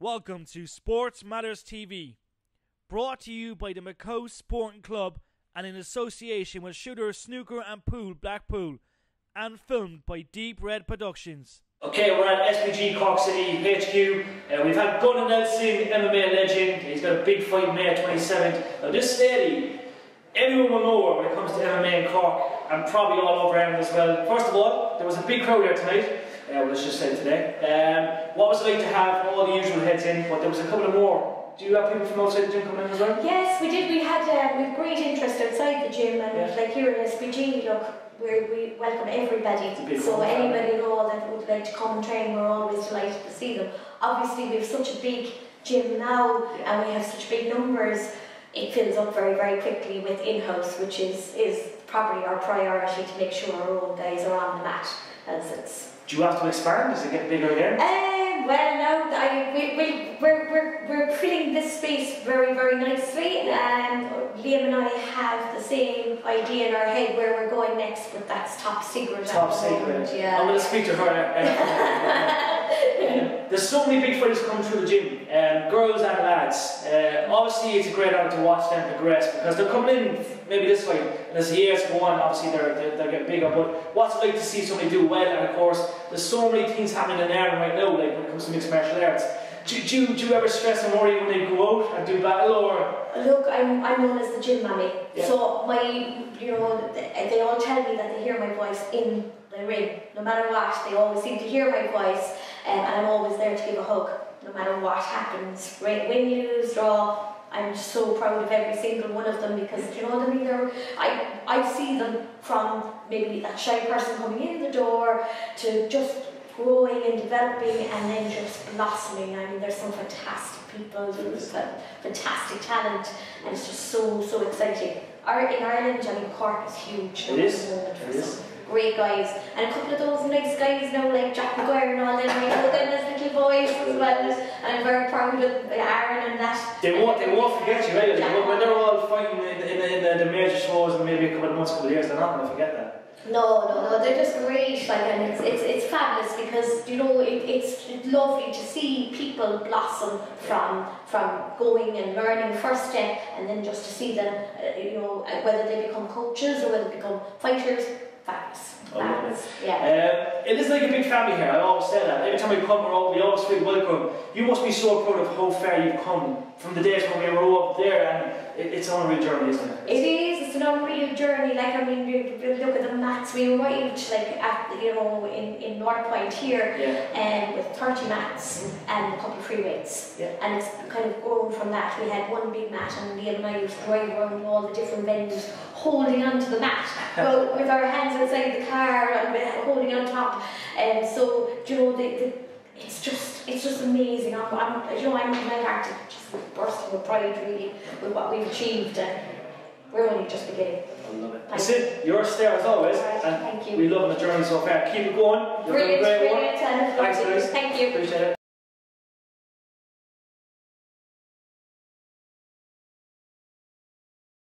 Welcome to Sports Matters TV, brought to you by the Maco Sporting Club and in association with Shooter Snooker and Pool Blackpool, and filmed by Deep Red Productions. Okay, we're at SBG Cork City HQ. Uh, we've had Gunnar Nelson, MMA legend. He's got a big fight May 27th. Now, this lady, everyone will know her when it comes to MMA in Cork, and probably all over Ireland as well. First of all, there was a big crowd here tonight. Uh, well, let's just say today. Um, what was it like to have all the usual heads in? But there was a couple of more. Do you have people from outside the gym coming in as well? Yes, we did. We had uh, we have great interest outside the gym, and Yeah. like here in SBG, look, we we welcome everybody. So anybody at all that would like to come and train, we're always delighted to see them. Obviously, we have such a big gym now, Yeah. and we have such big numbers. It fills up very very quickly with in-house, which is is probably our priority to make sure our own guys are on the mat, as it's Do you have to expand? Does it get bigger again? um, well, no, I, we, we, we're, we're, we're filling this space very, very nicely. And Liam and I have the same idea in our head where we're going next, but that's top secret. Top secret. moment, I'm going to speak to her. Um, there's so many big fighters coming through the gym, um, girls and lads. Uh, obviously, it's a great honour to watch them progress because they're coming in maybe this way, and as the years go on, obviously they're, they're, they're getting bigger. But what's it like to see somebody do well? And of course, there's so many things happening in Ireland right now, like when it comes to mixed martial arts. Do, do, you- do you ever stress and worry when they go out and do battle, or Look, I'm, I'm known as the gym mammy. Yeah. So my, you know, they, they all tell me that they hear my voice in the ring. No matter what, they always seem to hear my voice, um, and I'm always there to give a hug. No matter what happens, Right, win, lose, draw. I'm so proud of every single one of them because do you know what I mean. They're, I I see them from maybe that shy person coming in the door to just growing and developing and then just blossoming. I mean, there's some fantastic people, there's fa- fantastic talent, and it's just so, so exciting. Our, in Ireland, I mean, Cork is huge. It is, at the moment it is. Great guys, and a couple of those nice guys now, like Jack McGuire and all them, I know them as little boys as well, and I'm very proud of Aaron and that. They won't, they won't forget you, right? When- When they're all fighting in, in, in the, the major shows in maybe a couple of months, couple of years, they're not going to forget that. No, no, no, they're just great, like, and it's, it's, it's fabulous because, you know, it, it's lovely to see people blossom from, from going and learning first step and then just to see them, uh, you know, uh, whether they become coaches or whether they become fighters, lovely. Fabulous, yeah. Um, it is like a big family here, I always say that. Every time we come, we're all, we always feel welcome. You must be so proud of how far you've come from the days when we were all up there, and it, it's an unreal journey, isn't it? It is. It's an unreal journey. Like I mean, you, you look at the mats we arrived like at you know in in North Point here, Yeah. and with thirty mats and a couple of free weights. Yeah. And it's kind of grown from that. We had one big mat, and Liam and I used to drive around all the different venues, holding onto the mat, well, with our hands outside the car and we're holding on top. And so, you know, the, the it's just it's just amazing. I'm, I'm you know I'm my heart just bursting with pride really with what we've achieved. And we're only just beginning. I love it. Thank That's it. You're star as always, Alright, and thank you. we love the journey so far. Keep it going. You're doing Brilliant, a great brilliant, and Thanks, guys. thank you. Appreciate it.